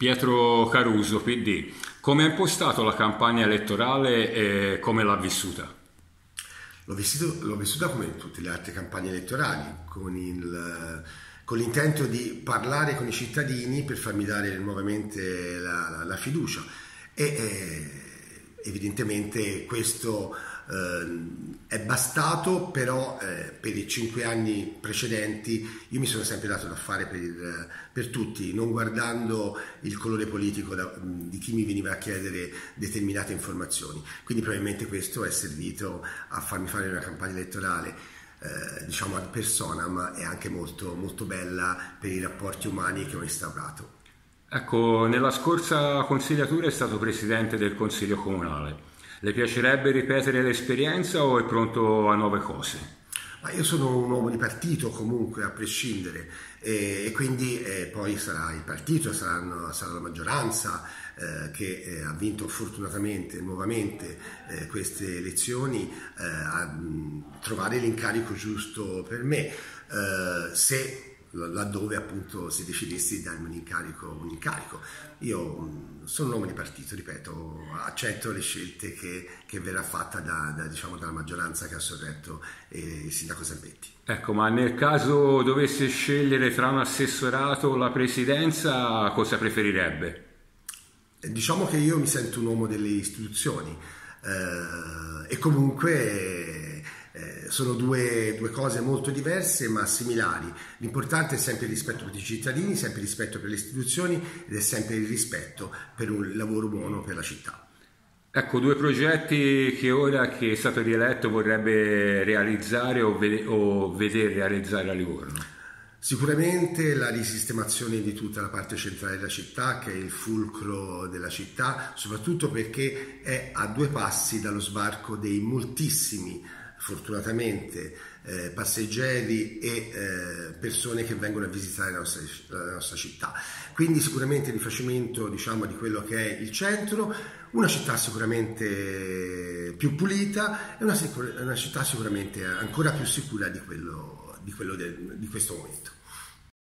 Pietro Caruso, PD. Come ha impostato la campagna elettorale e come l'ha vissuta? L'ho, vissuto, l'ho vissuta come tutte le altre campagne elettorali, con, il, con, l'intento di parlare con i cittadini per farmi dare nuovamente la, la, la fiducia. E eh, evidentemente questo è bastato, però eh, per i cinque anni precedenti io mi sono sempre dato da fare per, per tutti, non guardando il colore politico da, di chi mi veniva a chiedere determinate informazioni. Quindi probabilmente questo è servito a farmi fare una campagna elettorale. Eh, diciamo ad persona, ma è anche molto, molto bella per i rapporti umani che ho instaurato. Ecco, nella scorsa consigliatura è stato presidente del Consiglio Comunale. Le piacerebbe ripetere l'esperienza o è pronto a nuove cose? Ma io sono un uomo di partito comunque, a prescindere, e, e quindi eh, poi sarà il partito, saranno, sarà la maggioranza eh, che eh, ha vinto fortunatamente nuovamente eh, queste elezioni eh, a mh, trovare l'incarico giusto per me. Eh, se laddove appunto si decidesse di darmi un incarico, un incarico. Io mm, sono un uomo di partito, ripeto, accetto le scelte che, che verrà fatta da, da, diciamo, dalla maggioranza che ha sorretto eh, il sindaco Salvetti. Ecco, ma nel caso dovesse scegliere tra un assessorato o la presidenza, cosa preferirebbe? Eh, diciamo che io mi sento un uomo delle istituzioni eh, e comunque sono due, due, cose molto diverse ma similari. L'importante è sempre il rispetto per i cittadini, sempre il rispetto per le istituzioni ed è sempre il rispetto per un lavoro buono per la città. Ecco, due progetti che ora che è stato rieletto vorrebbe realizzare o, vede, o vedere realizzare a Livorno. Sicuramente la risistemazione di tutta la parte centrale della città, che è il fulcro della città, soprattutto perché è a due passi dallo sbarco dei moltissimi fortunatamente eh, passeggeri e eh, persone che vengono a visitare la nostra, la nostra, città. Quindi sicuramente il rifacimento diciamo, di quello che è il centro, una città sicuramente più pulita e una, una città sicuramente ancora più sicura di, quello, di, quello del, di questo momento.